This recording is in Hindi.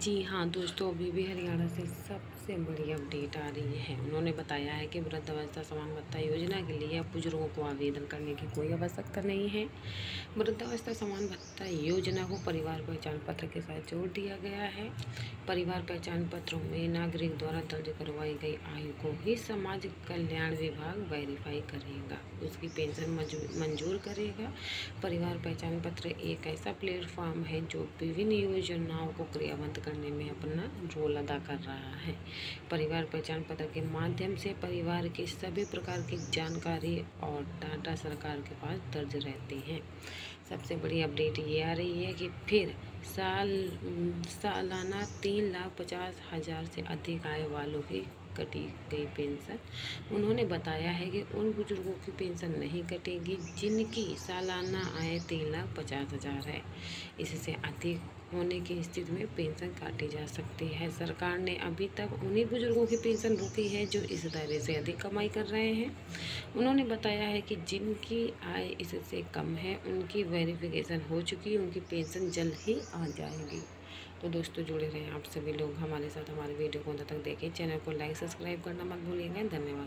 जी हाँ दोस्तों अभी भी हरियाणा से सबसे बड़ी अपडेट आ रही है। उन्होंने बताया है कि वृद्धावस्था समान भत्ता योजना के लिए अब बुज़ुर्गों को आवेदन करने की कोई आवश्यकता नहीं है। वृद्धावस्था समान भत्ता योजना को परिवार पहचान पत्र के साथ जोड़ दिया गया है। परिवार पहचान पत्रों में नागरिक द्वारा दर्ज करवाई गई आयु को ही समाज कल्याण विभाग वेरीफाई करेगा। उसकी पेंशन मंजूर करेगा। परिवार पहचान पत्र एक ऐसा प्लेटफॉर्म है जो विभिन्न योजनाओं को क्रियावंत करने में अपना रोल अदा कर रहा है। परिवार पहचान पत्र के माध्यम से परिवार के सभी प्रकार की जानकारी और डाटा सरकार के पास दर्ज रहती हैं। सबसे बड़ी अपडेट ये आ रही है कि फिर साल, सालाना तीन लाख पचास हज़ार से अधिक आय वालों की कटी गई पेंशन। उन्होंने बताया है कि उन बुज़ुर्गों की पेंशन नहीं कटेगी, जिनकी सालाना आय तीन लाख पचास हज़ार है। इससे अधिक होने की स्थिति में पेंशन काटी जा सकती है। सरकार ने अभी तक उन्हीं बुज़ुर्गों की पेंशन रोकी है जो इस दायरे से अधिक कमाई कर रहे हैं। उन्होंने बताया है कि जिनकी आय इससे कम है, उनकी वेरिफिकेशन हो चुकी है, उनकी पेंशन जल्द ही आ जाएगी। तो दोस्तों, जुड़े रहें आप सभी लोग हमारे साथ, हमारे वीडियो को अंत तक देखें। चैनल को लाइक सब्सक्राइब करना मत भूलिएगा। धन्यवाद।